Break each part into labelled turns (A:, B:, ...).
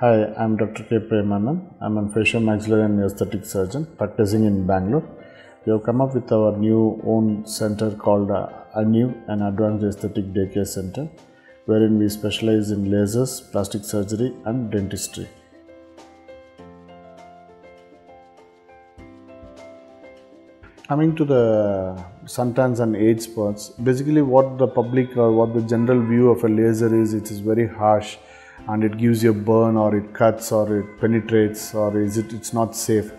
A: Hi, I'm Dr. K. Prem Anand. I'm a facio-maxillary and aesthetic surgeon practicing in Bangalore. We have come up with our new own center called uh, ANU, an Advanced Aesthetic Daycare Center, wherein we specialize in lasers, plastic surgery, and dentistry. Coming to the suntans and age spots, basically what the public or what the general view of a laser is, it is very harsh and it gives you a burn or it cuts or it penetrates or is it it's not safe.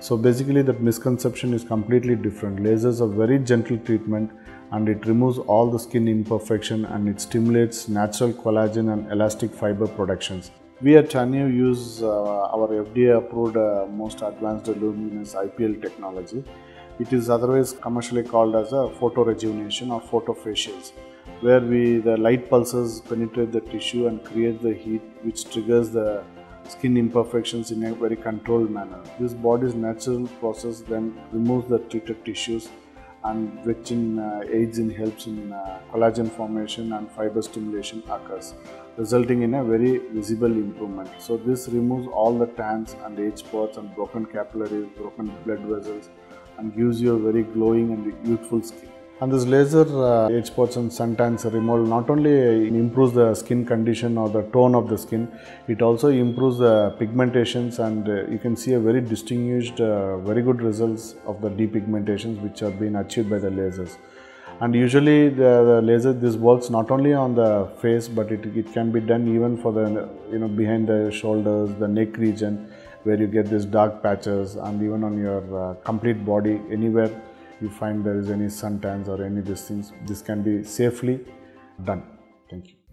A: So basically that misconception is completely different. Lasers are very gentle treatment and it removes all the skin imperfection and it stimulates natural collagen and elastic fiber productions. We at Chanyu use uh, our FDA approved uh, most advanced luminous IPL technology. It is otherwise commercially called as a photorejuvenation or photofacials, where we the light pulses penetrate the tissue and create the heat, which triggers the skin imperfections in a very controlled manner. This body's natural process then removes the treated tissues and which in uh, aids in helps in uh, collagen formation and fiber stimulation occurs, resulting in a very visible improvement. So this removes all the tans and age spots and broken capillaries, broken blood vessels, and gives you a very glowing and youthful skin. And this laser uh, age spots and suntans removal not only improves the skin condition or the tone of the skin, it also improves the pigmentations and uh, you can see a very distinguished, uh, very good results of the depigmentations which are being achieved by the lasers. And usually the, the laser, this works not only on the face but it, it can be done even for the, you know, behind the shoulders, the neck region where you get these dark patches and even on your uh, complete body anywhere you find there is any suntans or any these things this can be safely done. Thank you